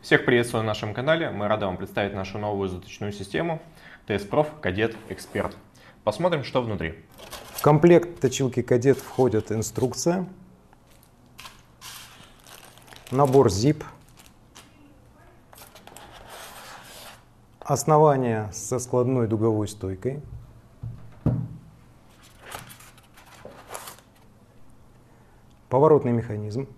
Всех приветствую на нашем канале. Мы рады вам представить нашу новую заточную систему TS-Prof Cadet Expert. Посмотрим, что внутри. В комплект точилки Кадет входит инструкция, набор ZIP, основание со складной дуговой стойкой, поворотный механизм,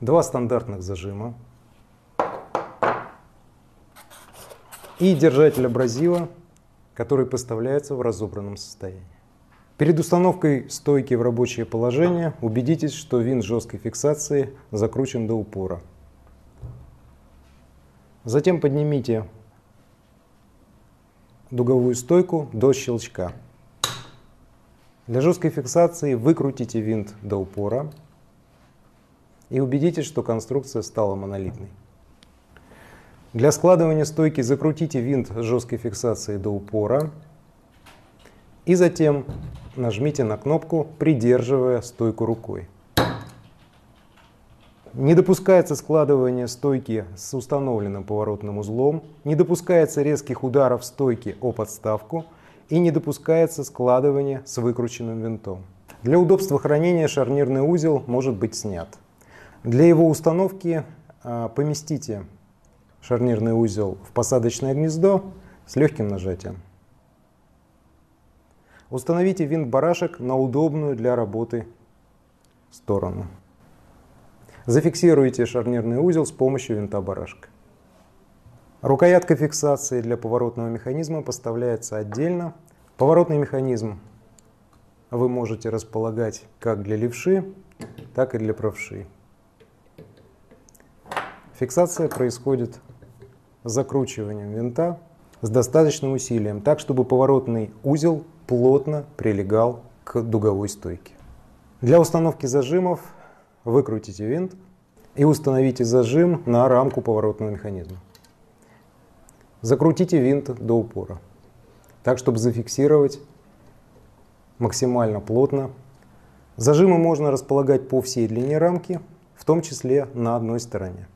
два стандартных зажима и держатель абразива, который поставляется в разобранном состоянии. Перед установкой стойки в рабочее положение убедитесь, что винт жесткой фиксации закручен до упора. Затем поднимите дуговую стойку до щелчка. Для жесткой фиксации выкрутите винт до упора и убедитесь, что конструкция стала монолитной. Для складывания стойки закрутите винт жесткой фиксации до упора и затем нажмите на кнопку, придерживая стойку рукой. Не допускается складывание стойки с установленным поворотным узлом, не допускается резких ударов стойки о подставку и не допускается складывание с выкрученным винтом. Для удобства хранения шарнирный узел может быть снят. Для его установки а, поместите шарнирный узел в посадочное гнездо с легким нажатием. Установите винт-барашек на удобную для работы сторону. Зафиксируйте шарнирный узел с помощью винта барашка. Рукоятка фиксации для поворотного механизма поставляется отдельно. Поворотный механизм вы можете располагать как для левши, так и для правши. Фиксация происходит закручиванием винта с достаточным усилием, так чтобы поворотный узел плотно прилегал к дуговой стойке. Для установки зажимов выкрутите винт и установите зажим на рамку поворотного механизма. Закрутите винт до упора, так чтобы зафиксировать максимально плотно. Зажимы можно располагать по всей длине рамки, в том числе на одной стороне.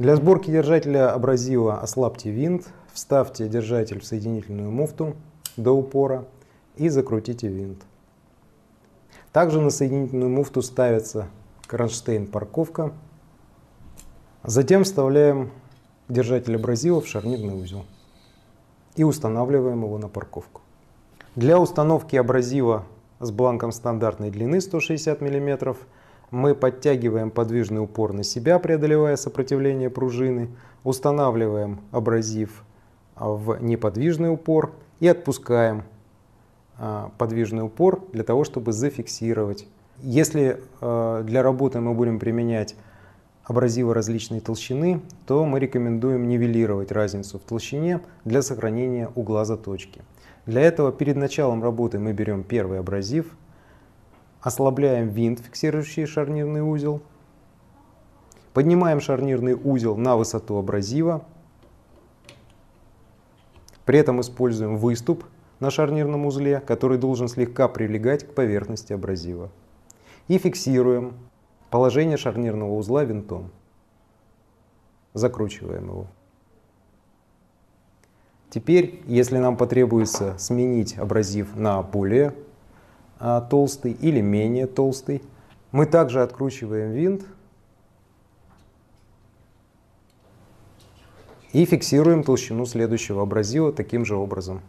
Для сборки держателя абразива ослабьте винт, вставьте держатель в соединительную муфту до упора и закрутите винт. Также на соединительную муфту ставится кронштейн-парковка. Затем вставляем держатель абразива в шарнирный узел и устанавливаем его на парковку. Для установки абразива с бланком стандартной длины 160 мм мы подтягиваем подвижный упор на себя, преодолевая сопротивление пружины, устанавливаем абразив в неподвижный упор и отпускаем а, подвижный упор для того, чтобы зафиксировать если э, для работы мы будем применять абразивы различной толщины, то мы рекомендуем нивелировать разницу в толщине для сохранения угла заточки. Для этого перед началом работы мы берем первый абразив, ослабляем винт, фиксирующий шарнирный узел, поднимаем шарнирный узел на высоту абразива, при этом используем выступ на шарнирном узле, который должен слегка прилегать к поверхности абразива и фиксируем положение шарнирного узла винтом. Закручиваем его. Теперь, если нам потребуется сменить абразив на более толстый или менее толстый, мы также откручиваем винт и фиксируем толщину следующего абразива таким же образом.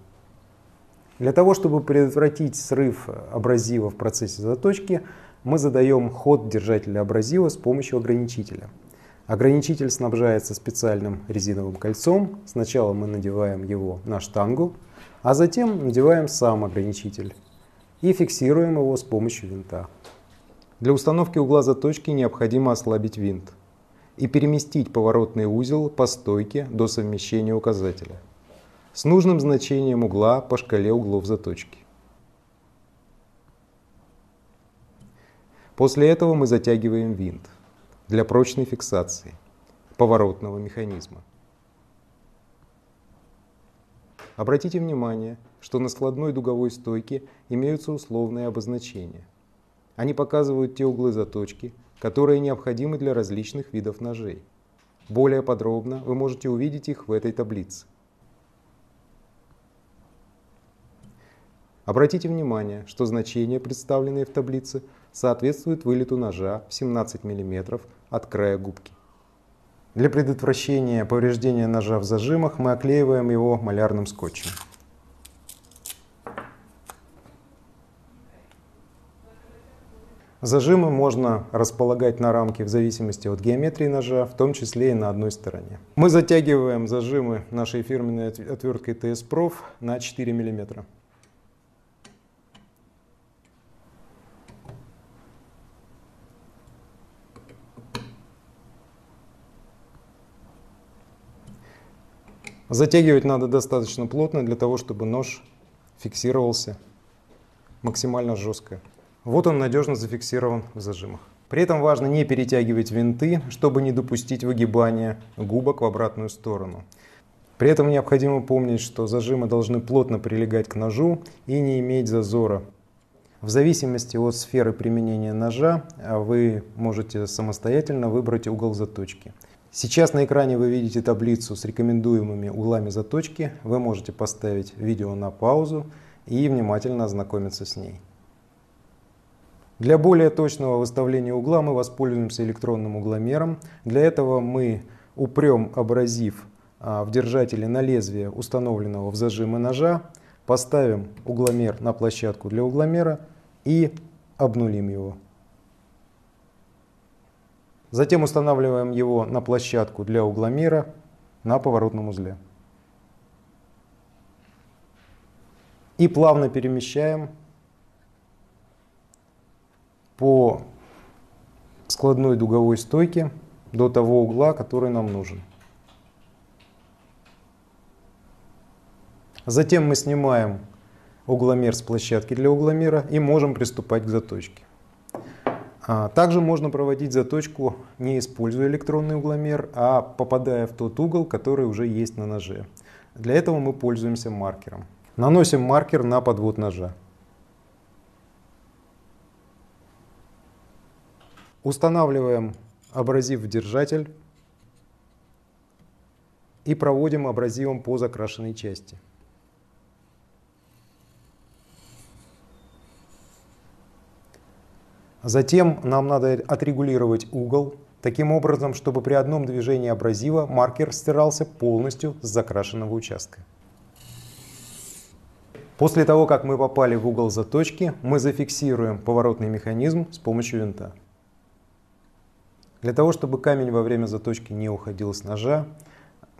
Для того, чтобы предотвратить срыв абразива в процессе заточки, мы задаем ход держателя абразива с помощью ограничителя. Ограничитель снабжается специальным резиновым кольцом. Сначала мы надеваем его на штангу, а затем надеваем сам ограничитель и фиксируем его с помощью винта. Для установки угла заточки необходимо ослабить винт и переместить поворотный узел по стойке до совмещения указателя с нужным значением угла по шкале углов заточки. После этого мы затягиваем винт для прочной фиксации поворотного механизма. Обратите внимание, что на складной дуговой стойке имеются условные обозначения. Они показывают те углы заточки, которые необходимы для различных видов ножей. Более подробно вы можете увидеть их в этой таблице. Обратите внимание, что значения, представленные в таблице, соответствуют вылету ножа в 17 мм от края губки. Для предотвращения повреждения ножа в зажимах мы оклеиваем его малярным скотчем. Зажимы можно располагать на рамке в зависимости от геометрии ножа, в том числе и на одной стороне. Мы затягиваем зажимы нашей фирменной отверткой TS Prof на 4 мм. Затягивать надо достаточно плотно для того, чтобы нож фиксировался максимально жестко. Вот он надежно зафиксирован в зажимах. При этом важно не перетягивать винты, чтобы не допустить выгибания губок в обратную сторону. При этом необходимо помнить, что зажимы должны плотно прилегать к ножу и не иметь зазора. В зависимости от сферы применения ножа вы можете самостоятельно выбрать угол заточки. Сейчас на экране вы видите таблицу с рекомендуемыми углами заточки. Вы можете поставить видео на паузу и внимательно ознакомиться с ней. Для более точного выставления угла мы воспользуемся электронным угломером. Для этого мы упрем абразив а, в держателе на лезвие установленного в зажимы ножа, поставим угломер на площадку для угломера и обнулим его. Затем устанавливаем его на площадку для угломера на поворотном узле. И плавно перемещаем по складной дуговой стойке до того угла, который нам нужен. Затем мы снимаем угломер с площадки для угломера и можем приступать к заточке. А, также можно проводить заточку не используя электронный угломер, а попадая в тот угол, который уже есть на ноже. Для этого мы пользуемся маркером. Наносим маркер на подвод ножа. Устанавливаем абразив в держатель и проводим абразивом по закрашенной части. Затем нам надо отрегулировать угол таким образом, чтобы при одном движении абразива маркер стирался полностью с закрашенного участка. После того, как мы попали в угол заточки, мы зафиксируем поворотный механизм с помощью винта. Для того, чтобы камень во время заточки не уходил с ножа,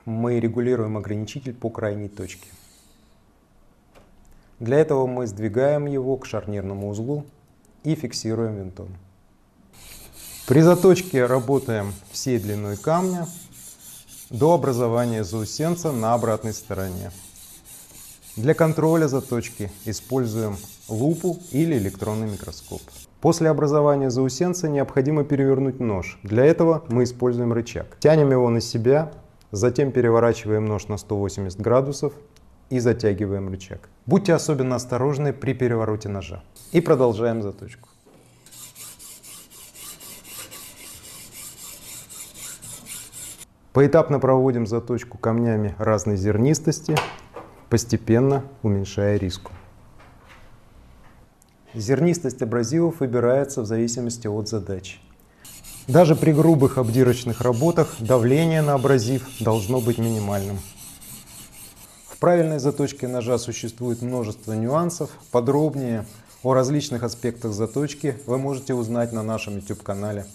мы регулируем ограничитель по крайней точке. Для этого мы сдвигаем его к шарнирному узлу и фиксируем винтом. При заточке работаем всей длиной камня до образования заусенца на обратной стороне. Для контроля заточки используем лупу или электронный микроскоп. После образования заусенца необходимо перевернуть нож. Для этого мы используем рычаг. Тянем его на себя, затем переворачиваем нож на 180 градусов и затягиваем рычаг. Будьте особенно осторожны при перевороте ножа. И продолжаем заточку. Поэтапно проводим заточку камнями разной зернистости, постепенно уменьшая риску. Зернистость абразивов выбирается в зависимости от задачи. Даже при грубых обдирочных работах давление на абразив должно быть минимальным. В правильной заточке ножа существует множество нюансов. Подробнее о различных аспектах заточки вы можете узнать на нашем YouTube-канале.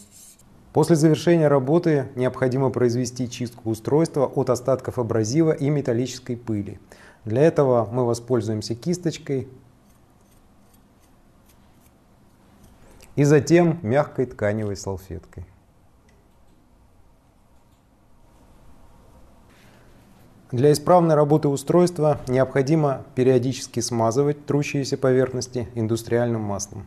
После завершения работы необходимо произвести чистку устройства от остатков абразива и металлической пыли. Для этого мы воспользуемся кисточкой, и затем мягкой тканевой салфеткой. Для исправной работы устройства необходимо периодически смазывать трущиеся поверхности индустриальным маслом.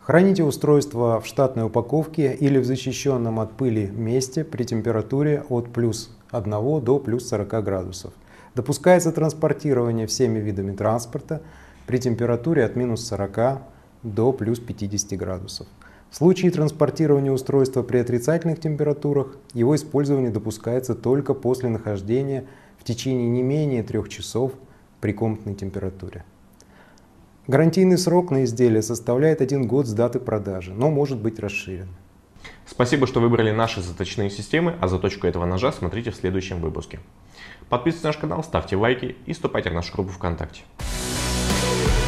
Храните устройство в штатной упаковке или в защищенном от пыли месте при температуре от плюс 1 до плюс 40 градусов. Допускается транспортирование всеми видами транспорта при температуре от минус 40 до плюс 50 градусов. В случае транспортирования устройства при отрицательных температурах его использование допускается только после нахождения в течение не менее трех часов при комнатной температуре. Гарантийный срок на изделие составляет один год с даты продажи, но может быть расширен. Спасибо, что выбрали наши заточные системы, а заточку этого ножа смотрите в следующем выпуске. Подписывайтесь на наш канал, ставьте лайки и вступайте в нашу группу ВКонтакте. Thank you.